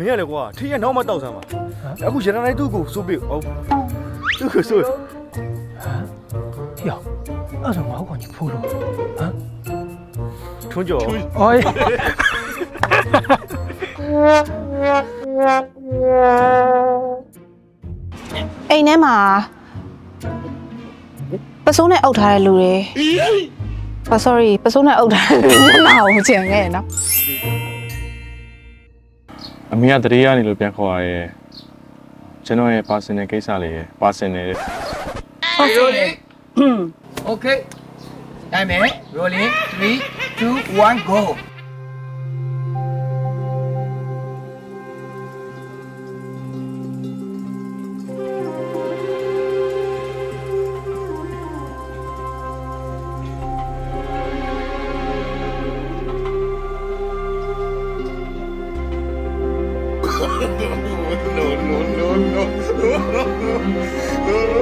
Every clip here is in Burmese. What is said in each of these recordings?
မင်းရလေကွာထင်းရနောက်မှတောက်ဆမ်းပါအခုရတနာတိုင်းသူ့ကိုစိုးပေးဟုတ်သူ့ကိုစိုးပြောအဲ့ဒါငါ့ကောင်ကြီးဖိုးလို့ဟမ်ထွန်းကျော်အိုးအိမ်ထဲမှာပစိုးနဲ့အုပ်ထားတဲ့လူတွေပါ sorry ပစိုးနဲ့အုပ်ထားတဲ့လူမျက်နှာကိုကျင်ခဲ့ရနော် အမေကတရေရနေလို့ပြန်ခေါ်ရတယ်ကျွန်တော်ရဲ့ personal ကိစ္စလေးရယ် personal တဲ့ဟုတ်ရိုလင်း okay တိုင်းမယ်ရိုလင်း3 2 1 go တန်းချင်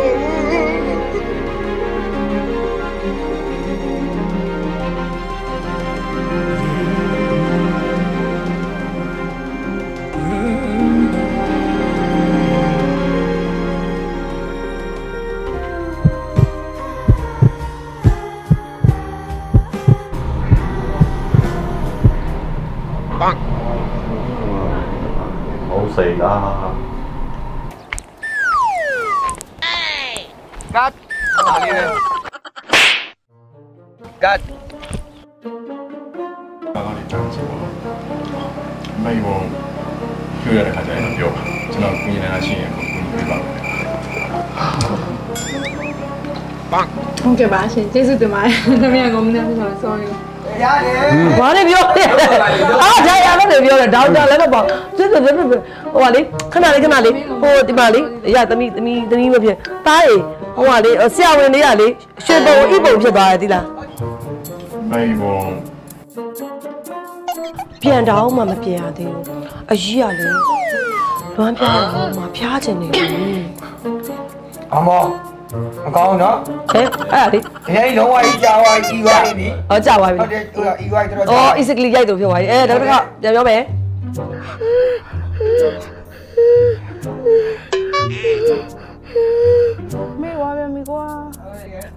ပါမေဘုံကျူရတဲ့ခါကျရင်ပြောကျွန်တော်ပြင်နေတာရှိရင်ကိုကိုပြပါမယ်ဟုတ်ကဲ့ပါရှင်ကျေးဇူးတင်ပါတယ်။သမီးကကောင်းမင်းသားဆို sorry ဘာလဲပြောလဲအာဒါရလည်းပြော တယ်ဒေါက်တာလည်းမပေါ့စစ်စစ်စစ်ဟိုပါလေခဏလေးခဏလေးဟိုဒီမှာလေရသမီးသမီးသမီးမဖြစ်တားရေဟိုပါလေဆရာဝန်တွေကလေရွှေပုံဣပုံဖြစ်သွားတယ်ဒီလားမေဘုံပြန်တော့မှမပြန်ရသေးဘူးအကြီးရလေလွမ်းပြားတော့မှဖျားချင်နေပြီအမော မကောင်းနော်ဟဲ့အဲ့ဒါလေ။ဒီလုံးဝကြီးကြာသွားပြီ။ဤသွားပြီဟောကြပါပြီ။ဟုတ်တယ်ဟိုဤသွားပြီတော်တော်ကြာအော်ပြီ easily ရိုက်တော့ဖြစ်သွားပြီအဲနောက်တစ်ခါပြန်ပြောမယ်မေဝါပဲမိကွာ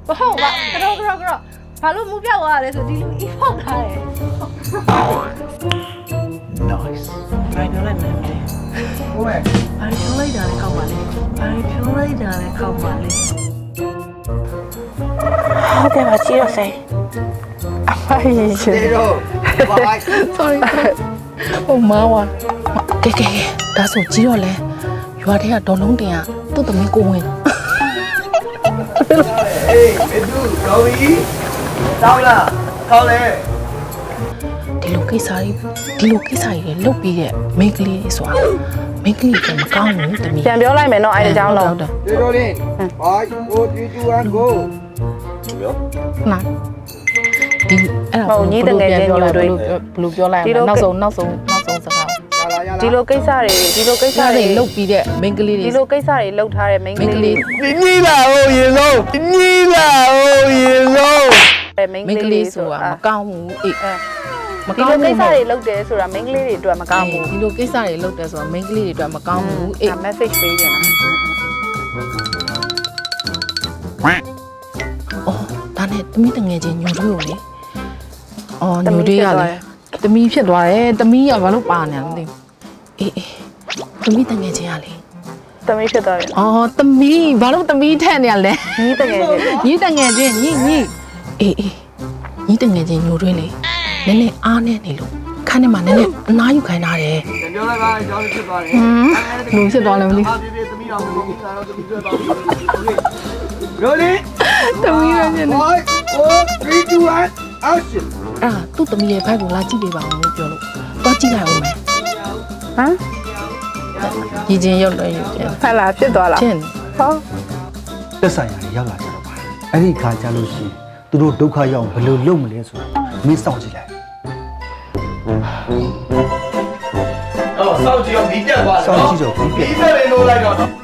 မဟုတ်ပါကတော့ကတော့ကတော့ဘာလို့မူပြောက်သွားရလဲဆိုဒီလူအီဖောက်ထားတယ် nice ဘယ်လိုလဲမလဲ။ဟုတ်ရဲ့ဘာဖြိုးလိုက်တာလဲကောက်ပါလေဘာဖြိုးလိုက်တာလဲကောက်ပါလေ ဟုတ်တယ်ပါကြည့်ရစေအဖိုးကြီးရှင်။ဒီတော့ဘာလိုက် sorry ဟိုမာဝါကဲကဲကဲဒါဆိုကြီးတော့လဲရွာထဲကဒေါ်လုံးတင်ကသူ့သမီးကိုဝင်။အေးမေသူရောပြီ။တောင်းလား။ခေါင်းလေဒီလိုကိစ္စကြီးဒီလိုကိစ္စကြီးတွေလုတ်ပြီးတဲ့မိန်းကလေးတွေဆိုတာ မိန်းကလေးတွေမကောင်းဘူးသမီးပြန်ပြောလိုက်မယ်နော်အဲ့ဒီအကြောင်းလုံးဟုတ်တယ်။ဒီလိုလေး။5 4 3 2 1 go. နာဒီအဲ့ဒါဘယ်လိုပြောလိုက်နောက်ဆုံးနောက်ဆုံးနောက်ဆုံးစကားရလာရလာဒီလိုကိစ္စတွေဒီလိုကိစ္စစားတွေတွေလုတ်ပြီးတဲ့မိန်းကလေးတွေဒီလိုကိစ္စ တွေလောက်ထားတဲ့ main မိန်းကလေးညီလာဟိုရေလုံးညီလာဟိုရေလုံးတွေ main မိန်းကကလေးလေးဆိုဆိုတာမကောင်းဘူးအေးအဲမဒီကောင်းလိုဘူးကိစ္စတွေလောက်တယ်ဆိုတာ main ကလေးတွေအတွက်မကောင်းဘူးဒီလိုကိစ္စတွေလုတ်တယ်ဆိုတော့မိန်းကလေးတွေအတွက်မကောင်းဘူးအေးအဲ message ပေးနေတာအော်ဒါနဲ့သမီးတငယ်ချင်းညိုတို့ကိုလေအော်ညိုတို့ကလေသမီးဖြစ်သွားတယ်သမီးကဘာလို့ပါနေလဲမသိဘူးအေးအေးသမီးတငယ်ချင်းကလေသမီးဖြစ်သွားပြီအော်သမီးဘာလို့သမီးထက်နေရလဲညီးတကယ်ကြီးညီတငယ်ချင်းညီညီအေးအေးညီတငယ်ချင်းညိုတွင်းလေ နည်းနည်းအားနေနေလို့ခန်းထဲမှာနည်းနည်းအနားယူခိုင်းထားတယ်။ပြောလိုက်ပါအကြောင်းဖြစ်သွားတယ်ဟမ်လူဖြစ်သွားလဲမသိ။အာပြေပြေသမီးတော်ကိုပြီးတာတော့သမီးတွေ့ပါဘူး။ Rolling. သမီးပဲဖြစ်နေ5 4 3 2 1 action. အာသူ့သမီးရဲ့ဘိုက်ကိုလာကြည့်ပေးပါဦးလို့ပြောလို့သွားကြည့်လိုက်အောင်မယ်ဟမ်ရည်ချင်းရောက်တော့ရည်ချင်းဖက်လာဖြစ်သွားလားချင်းဟောသက်ဆိုင်ရာတွေရောက်လာကြတော့ပါတယ်အဲ့ဒီခါကျလို့ရှိရင် သူတို့ဒုက္ခရောက်ဘယ်လိုလုပ်မလဲဆိုတာမင်းစောင့်ကြည့်လိုက်အော်စောင့်ကြည့်တော့ပြီးပြတ်သွားတယ်စောင့်ကြည့်တော့ပြီးပြတ်ပြီးပြတ်လေလို့လိုက်တော့